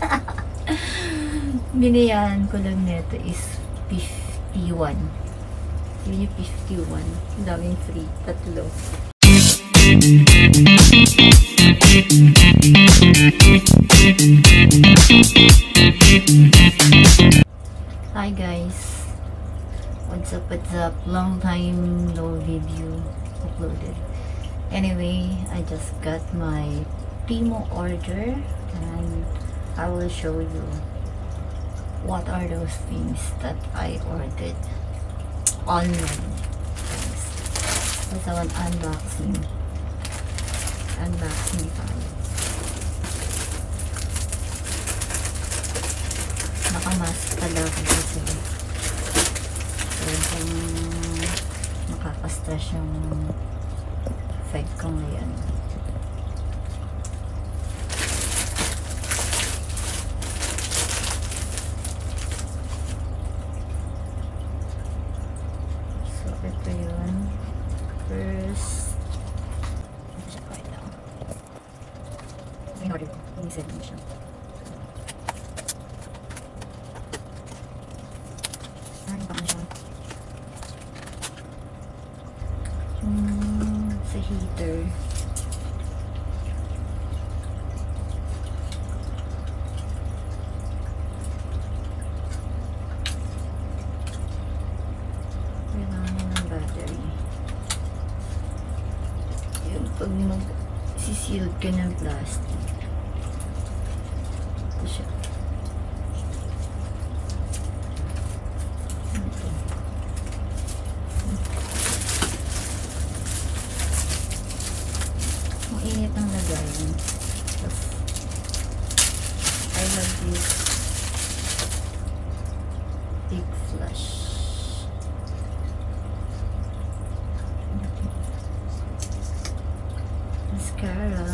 Binayaran ko lang neto is 51. Yun yung 51. Ang daming free. Tatlo. Hi guys. What's up, what's up? Long time no video uploaded. Anyway, I just got my Timo order and I will show you what are those things that I ordered online. Guys. So, an unboxing. Unboxing tayo. Nakamask ako kasi so, kung makaka-stress yung effect ko ngayon. So, ito yun. First, ito siya kahit lang. Siya? Yung sa heater. Pag mag-sealed ka ng plastic. Ito siya. Ito. Ang lagayan. Tapos, I have this big flush. Mascara.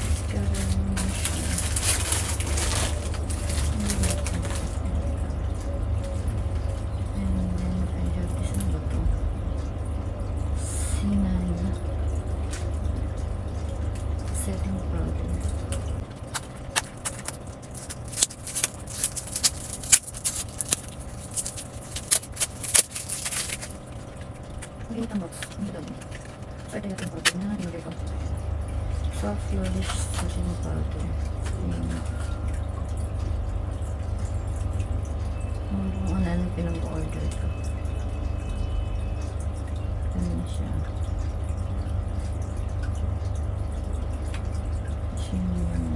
Mascara naman siya. And then I have this ano ba to? C9 setting powder. Ang box. Ito yung setting powder na in ko. Soft Flawless setting powder. Ang ano ano pinag-order ko. Ano siya? Shimmer.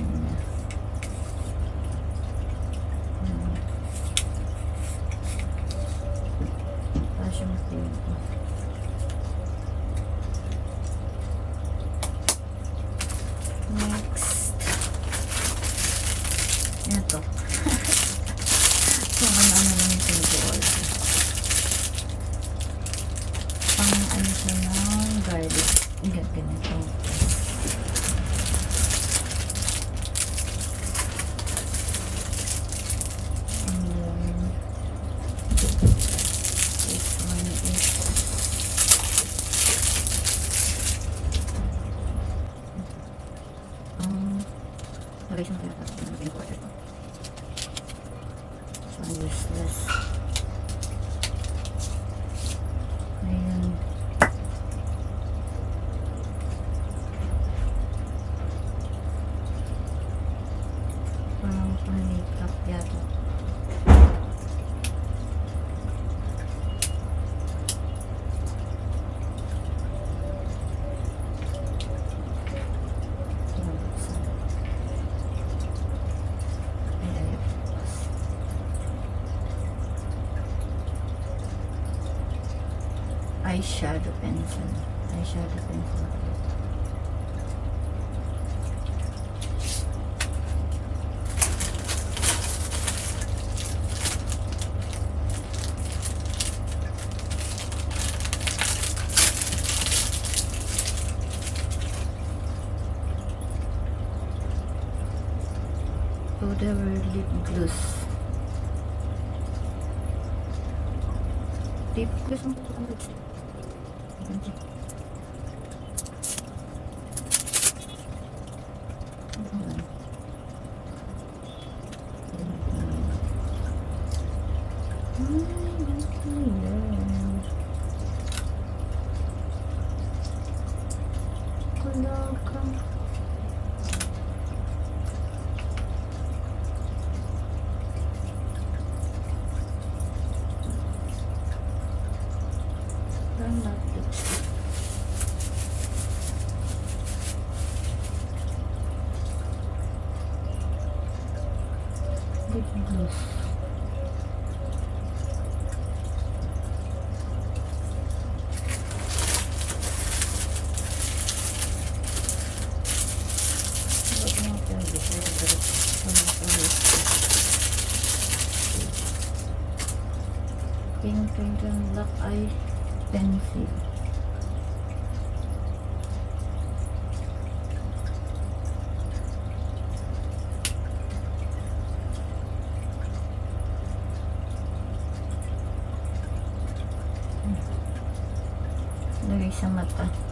Kung ano-ano lang yung pinag-order. Pang ano siya ng garlic. Ganyan, ganito. Um, lagay siya ng eyeshadow pencil. Eyeshadow pencil. Powder lip gloss. Lip gloss Welcome. Mm. Lagay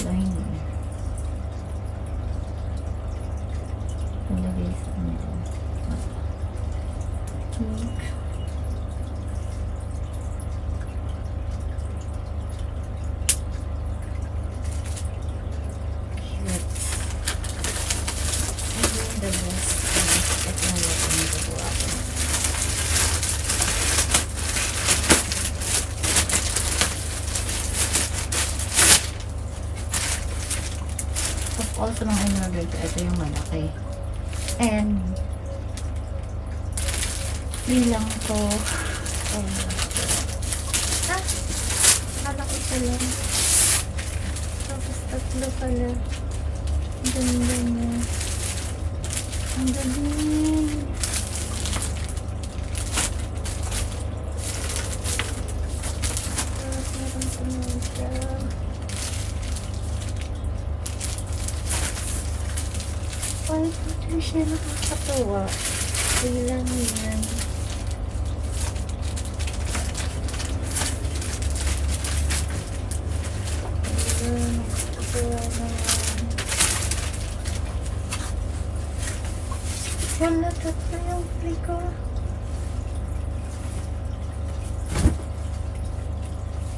eyeliner. Ilagay sa ano. mata. Pink. Cute. Ano yung the best? Ito na lang ang nagawa ko. Sa mga in-order ko, ito yung malaki. And, free lang to. Oh, ah, malaki pa lang. Tapos tatlo pala. Ang ganda niya. Ang galing. Tapos meron pa naman siya. Why ito siya nakakatawa? Kailan yan? Ayun, nakakatawa naman. Wala tatlo yung free ko.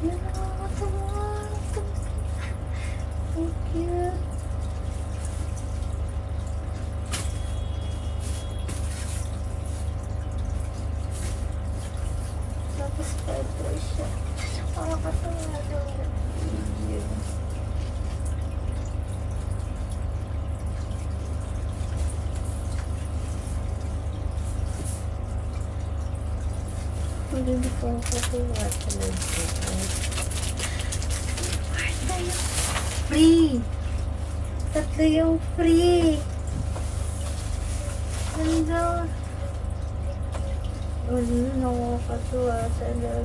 Yan nakakatawa. Thank you. Tapos pa ito siya. Nakakatawa daw. Yun. Hindi ko ang katuwa talaga. Tayo. Free! Tatlo yung free! Ganda! Ano, nakakatuwa talaga.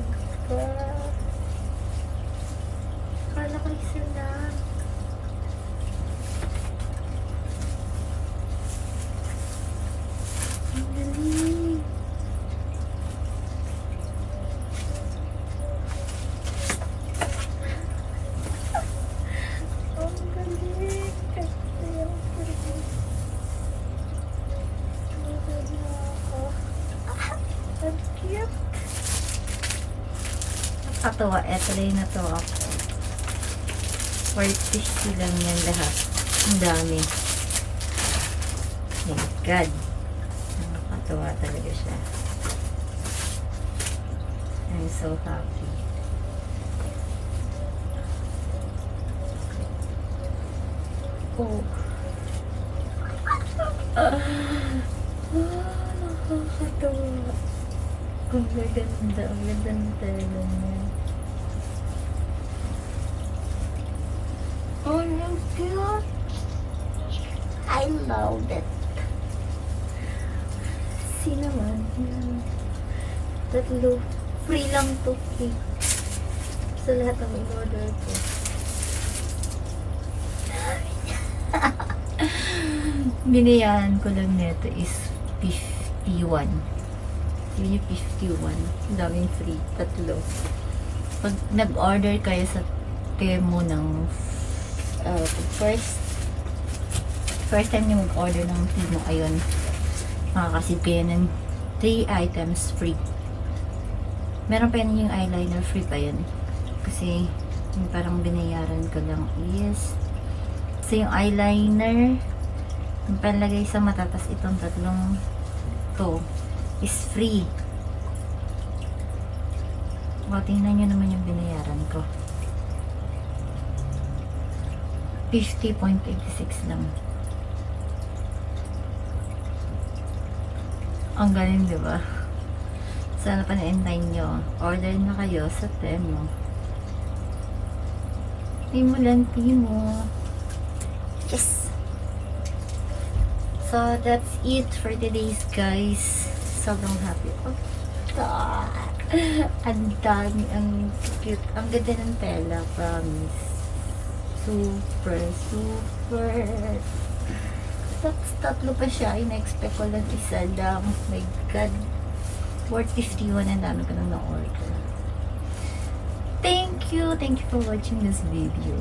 Kala ko isa lang. Ang galing. Ang galing. Kasi yung galing. Nagod na ako. Ang cute. Nakakatawa. Eto lang na to ako. 450 lang yan lahat. Ang dami. My God. Nakakatawa talaga siya. I'm so happy. Oh. Ah, nakakatawa. Ang gaganda. Ang ganda ng tela niya. Oh, no, cute. Love it. See naman. Tatlo. Free lang to. Free. sa lahat ng in-order ko. Binayaran ko lang neto is 51. Yun yung 51. Ang daming free. Tatlo. Pag nag-order kayo sa Temo ng uh, first first time nyo mag-order ng Temo, ayun, makakasip ng 3 items free. Meron pa yun yung eyeliner free pa yun. Kasi yung parang binayaran ko lang is so yung eyeliner yung panlagay sa mata tas itong tatlong to is free. O, tingnan nyo naman yung binayaran ko. 50.86 lang. Ang galing, di ba? Sana pa na-entay nyo. Order na kayo sa Temo. Timo lang, Timo. Yes! So, that's it for today's guys. Sobrang happy. Oh, God. Ang dami, ang cute. Ang ganda ng tela, promise. Super, super. That's tatlo pa siya. In-expect ko lang isa lang. My God. Worth 51 and dami ko nang na-order. Thank you. Thank you for watching this video.